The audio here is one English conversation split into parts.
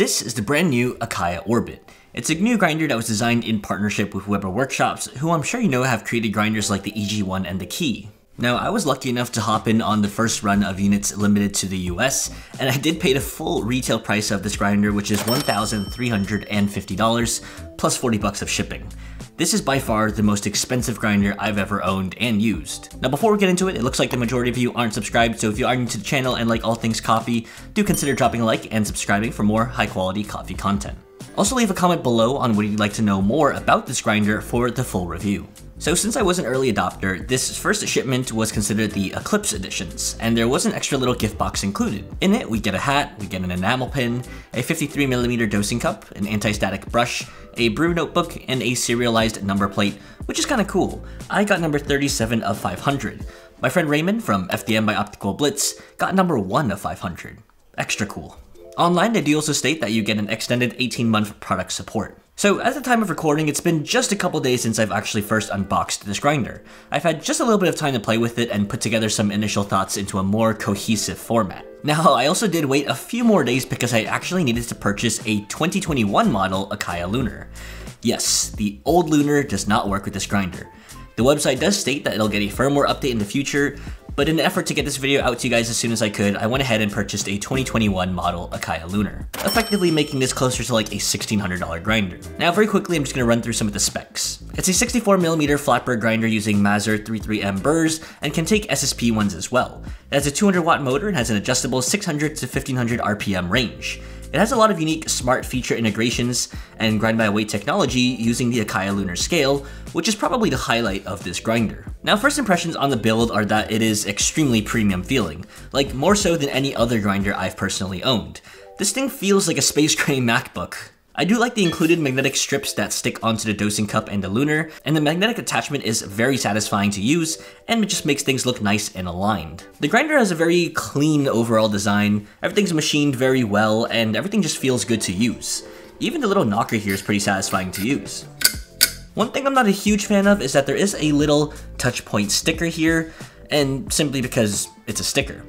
This is the brand new Acaia Orbit. It's a new grinder that was designed in partnership with Weber Workshops, who I'm sure you know have created grinders like the EG1 and the Key. Now, I was lucky enough to hop in on the first run of units limited to the US, and I did pay the full retail price of this grinder, which is $1,350 plus 40 bucks of shipping. This is by far the most expensive grinder I've ever owned and used. Now before we get into it, it looks like the majority of you aren't subscribed, so if you are new to the channel and like all things coffee, do consider dropping a like and subscribing for more high quality coffee content. Also leave a comment below on what you'd like to know more about this grinder for the full review. So since I was an early adopter, this first shipment was considered the Eclipse editions, and there was an extra little gift box included. In it, we get a hat, we get an enamel pin, a 53mm dosing cup, an anti-static brush, a brew notebook, and a serialized number plate, which is kinda cool. I got number 37 of 500. My friend Raymond from FDM by Optikal Blitz got number 1 of 500. Extra cool. Online, they do also state that you get an extended 18-month product support. So at the time of recording, it's been just a couple days since I've actually first unboxed this grinder. I've had just a little bit of time to play with it and put together some initial thoughts into a more cohesive format. Now, I also did wait a few more days because I actually needed to purchase a 2021 model Acaia Lunar. Yes, the old Lunar does not work with this grinder. The website does state that it'll get a firmware update in the future, but in an effort to get this video out to you guys as soon as I could, I went ahead and purchased a 2021 model Acaia Lunar, effectively making this closer to like a $1,600 grinder. Now very quickly, I'm just to run through some of the specs. It's a 64mm flat burr grinder using Mazzer 33M burrs and can take SSP ones as well. It has a 200 watt motor and has an adjustable 600 to 1500 RPM range. It has a lot of unique smart feature integrations and grind by weight technology using the Acaia Lunar scale, which is probably the highlight of this grinder. Now first impressions on the build are that it is extremely premium feeling, like more so than any other grinder I've personally owned. This thing feels like a space gray MacBook, I do like the included magnetic strips that stick onto the dosing cup and the lunar, and the magnetic attachment is very satisfying to use, and it just makes things look nice and aligned. The grinder has a very clean overall design, everything's machined very well, and everything just feels good to use. Even the little knocker here is pretty satisfying to use. One thing I'm not a huge fan of is that there is a little touch point sticker here, and simply because it's a sticker.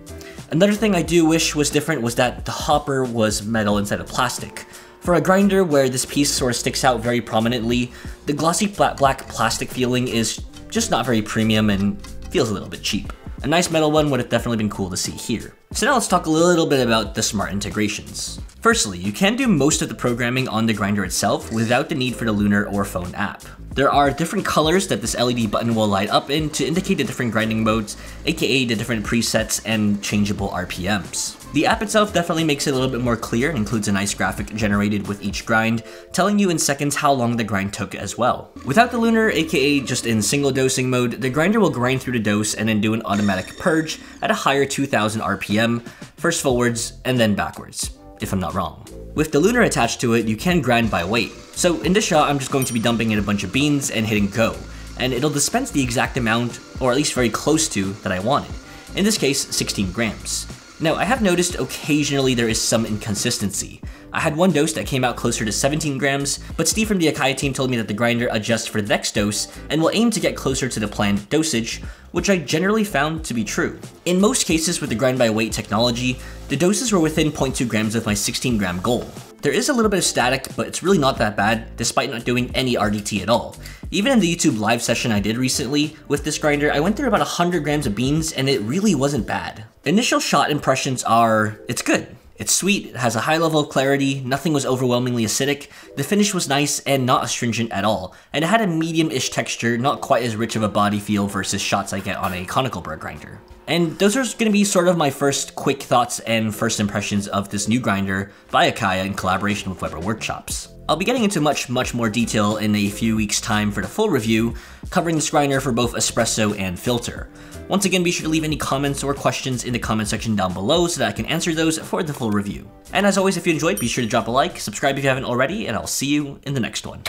Another thing I do wish was different was that the hopper was metal instead of plastic. For a grinder where this piece sort of sticks out very prominently, the glossy flat black plastic feeling is just not very premium and feels a little bit cheap. A nice metal one would have definitely been cool to see here. So now let's talk a little bit about the smart integrations. Firstly, you can do most of the programming on the grinder itself without the need for the Lunar or phone app. There are different colors that this LED button will light up in to indicate the different grinding modes, aka the different presets and changeable RPMs. The app itself definitely makes it a little bit more clear and includes a nice graphic generated with each grind, telling you in seconds how long the grind took as well. Without the Lunar, aka just in single dosing mode, the grinder will grind through the dose and then do an automatic purge at a higher 2000 RPM, first forwards and then backwards, if I'm not wrong. With the Lunar attached to it, you can grind by weight. So in this shot, I'm just going to be dumping in a bunch of beans and hitting go, and it'll dispense the exact amount, or at least very close to, that I wanted. In this case, 16 grams. Now, I have noticed occasionally there is some inconsistency. I had one dose that came out closer to 17 grams, but Steve from the Acaia team told me that the grinder adjusts for the next dose and will aim to get closer to the planned dosage, which I generally found to be true. In most cases with the grind by weight technology, the doses were within 0.2 grams of my 16 gram goal. There is a little bit of static, but it's really not that bad, despite not doing any RDT at all. Even in the YouTube live session I did recently with this grinder, I went through about 100 grams of beans and it really wasn't bad. Initial shot impressions are, it's good. It's sweet, it has a high level of clarity, nothing was overwhelmingly acidic, the finish was nice and not astringent at all, and it had a medium-ish texture, not quite as rich of a body feel versus shots I get on a conical burr grinder. And those are going to be sort of my first quick thoughts and first impressions of this new grinder by Acaia in collaboration with Weber Workshops. I'll be getting into much, much more detail in a few weeks time for the full review, covering this grinder for both espresso and filter. Once again, be sure to leave any comments or questions in the comment section down below so that I can answer those for the full review. And as always, if you enjoyed, be sure to drop a like, subscribe if you haven't already, and I'll see you in the next one.